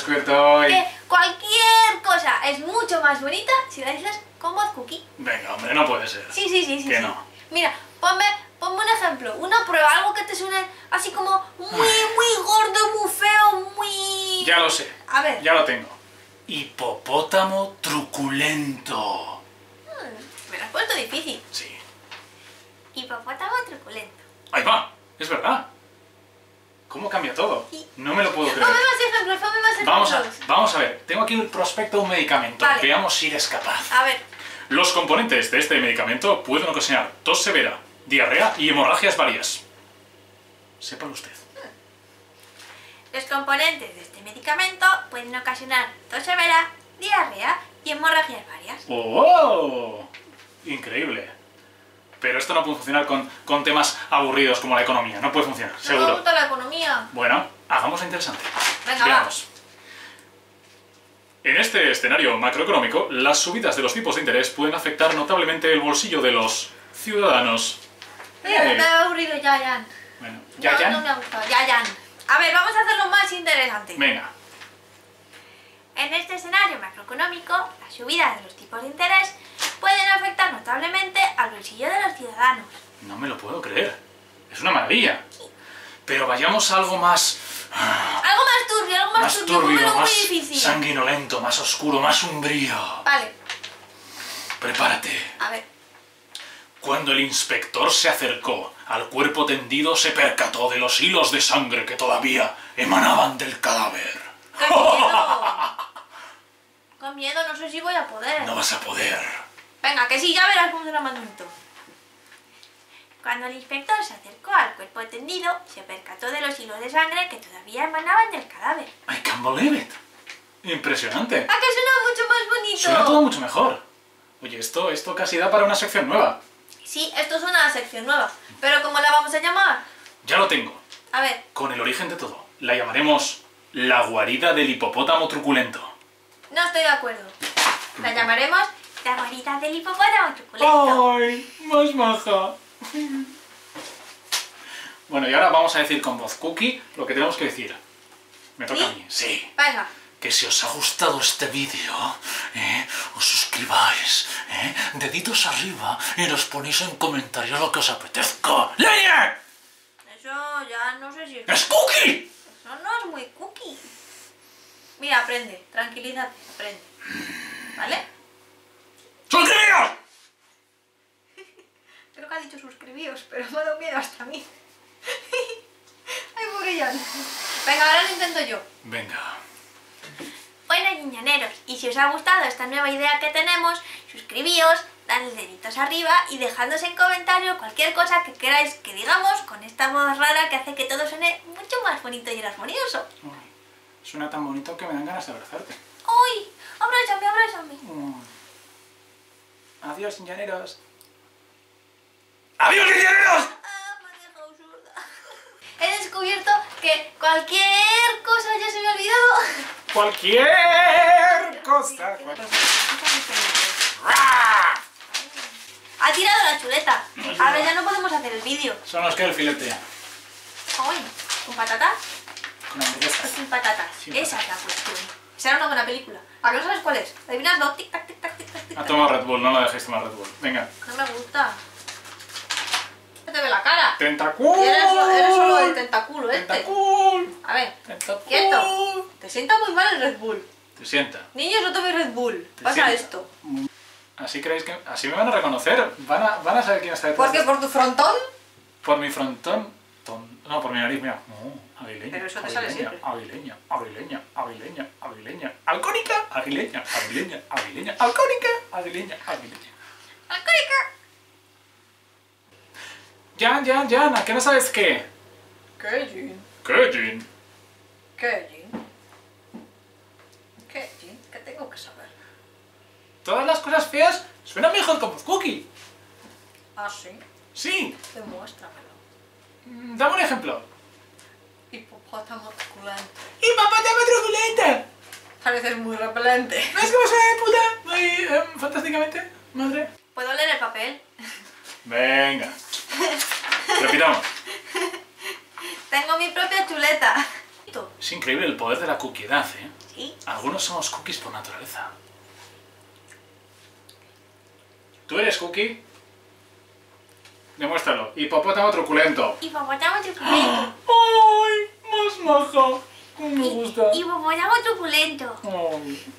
descubierto hoy? Que cualquier cosa es mucho más bonita si la dices con voz cookie. Venga, hombre, no puede ser. Sí, sí, sí, sí. Que sí. no. Mira, ponme, ponme un ejemplo, una prueba, algo que te suene así como muy, muy gordo, muy feo, muy... Ya lo sé. A ver. Ya lo tengo. Hipopótamo truculento. Hmm, me lo has puesto difícil. Sí. Hipopótamo truculento. Ahí va, es verdad. ¿Cómo cambia todo? Sí. No me lo puedo creer. más ejemplos, ponme más ejemplos. Vamos a, vamos a ver, tengo aquí el prospecto de un medicamento. Vale. Veamos si eres capaz. A ver, Los componentes de este medicamento pueden ocasionar tos severa, diarrea y hemorragias varias. Sépalo usted. los componentes de este medicamento pueden ocasionar tos severa, diarrea y hemorragias varias. ¡Oh! Increíble. Pero esto no puede funcionar con, con temas aburridos como la economía. No puede funcionar, No me seguro. gusta la economía. Bueno, hagamos lo interesante. Venga, Veamos. En este escenario macroeconómico, las subidas de los tipos de interés pueden afectar notablemente el bolsillo de los ciudadanos. Eh, me ha aburrido ya, Jan. Bueno, No, ¿ya, ya? no me ha gustado, ya, Jan. A ver, vamos a hacerlo más interesante. Venga. En este escenario macroeconómico, las subidas de los tipos de interés pueden afectar notablemente al bolsillo de los ciudadanos. No me lo puedo creer. Es una maravilla. Pero vayamos a algo más... Algo más turbio, algo más, turbio, más sanguinolento, más oscuro, más umbrío. Vale, Prepárate. a ver. Cuando el inspector se acercó al cuerpo tendido, se percató de los hilos de sangre que todavía emanaban del cadáver. ¡Qué miedo! Con miedo, no sé si voy a poder. No vas a poder. Venga, que sí, ya verás cómo será más bonito. Cuando el inspector se acercó al cuerpo tendido, se percató de los hilos de sangre que todavía emanaban del cadáver. I can't believe it. Impresionante. ¡Ah, que suena mucho más bonito! Suena todo mucho mejor. Oye, esto, esto casi da para una sección nueva. Sí, esto es una sección nueva. Pero ¿cómo la vamos a llamar? Ya lo tengo. A ver, Con el origen de todo. La llamaremos la guarida del hipopótamo truculento. no estoy de acuerdo. La llamaremos la guarida del hipopótamo truculento. ¡Ay! Más maja. Bueno, y ahora vamos a decir con voz cookie lo que tenemos que decir. Me toca a mí. Sí. Venga, Que si os ha gustado este vídeo, ¿eh? os suscribáis, ¿eh? deditos arriba y nos ponéis en comentarios lo que os apetezca. ¡Leña! eso ya no sé si es... ¡Es cookie! Eso no es muy cookie. Mira, aprende, tranquilízate, aprende. ¿Vale? ¡Suscribíos! Creo que ha pero me ha dado miedo hasta a mí. Ay, pobre Jan. Venga, ahora lo intento yo. Venga. Bueno, niñaneros, y si os ha gustado esta nueva idea que tenemos, suscribíos, dadle deditos arriba y dejadnos en comentario cualquier cosa que queráis que digamos con esta voz rara que hace que todo suene mucho más bonito y armonioso. Suena tan bonito que me dan ganas de abrazarte. ¡Uy! ¡Abrázame, abrázame! Adiós, llaneros. ¡Adiós, llaneros! Ah, he descubierto que cualquier cosa ya se me ha olvidado. Cualquier cosa. Ha tirado la chuleta. Ahora ya no podemos hacer el vídeo. Son los que el filete. Ay, ¿Con patatas? Con hamburguesa. o sin patatas? Sin Esa es la cuestión. Esa era una buena película. ¿A no sabes cuál es? Adivinadlo. Tic tac, tic tac, tic tac, Ha tomado Red Bull, no la dejéis tomar Red Bull. Venga. No me gusta. ¿Qué te ve la cara? ¡Tentacul! Y eres, so- eres solo el tentáculo este. ¡Tentacul! A ver, ¡Tentacul! quieto. Te sienta muy mal el Red Bull. Te sienta. Niños, no toméis Red Bull. Pasa sienta. esto. ¿Así creéis que...? ¿Así me van a reconocer? ¿Van a, van a saber quién está detrás? Porque de- por tu frontón. Por mi frontón... ton- No, por mi nariz, mira. No, aguileña. Pero eso te sale aguileña, siempre. Aguileña, aguileña, aguileña, aguileña. Alcónica, aguileña, aguileña, aguileña. Alcónica, aguileña, aguileña. ¡Alcohólica! Jan, Jan, Jan, ¿a qué no sabes qué? ¿Qué, Jean? ¿Qué, Jin? ¿Qué, tengo que saber? Todas las cosas feas suenan mejor con cookie. Ah, sí. Sí. Demuéstramelo. Mm, Dame un ejemplo. Hipopótamo truculento. ¡Y papá te me truculenta! Pareces muy repelente. ¿No es como suena de puta? Muy em, fantásticamente, madre. ¿Puedo leer el papel? Venga. Repitamos. Tengo mi propia chuleta. Es increíble el poder de la cookiedad, ¿eh? Sí. Algunos somos cookies por naturaleza. ¿Tú eres cookie? Demuéstralo. Hipopótamo truculento. Hipopótamo truculento. ¡Ay! Más maja. Me gusta. Hipopótamo truculento. Ay.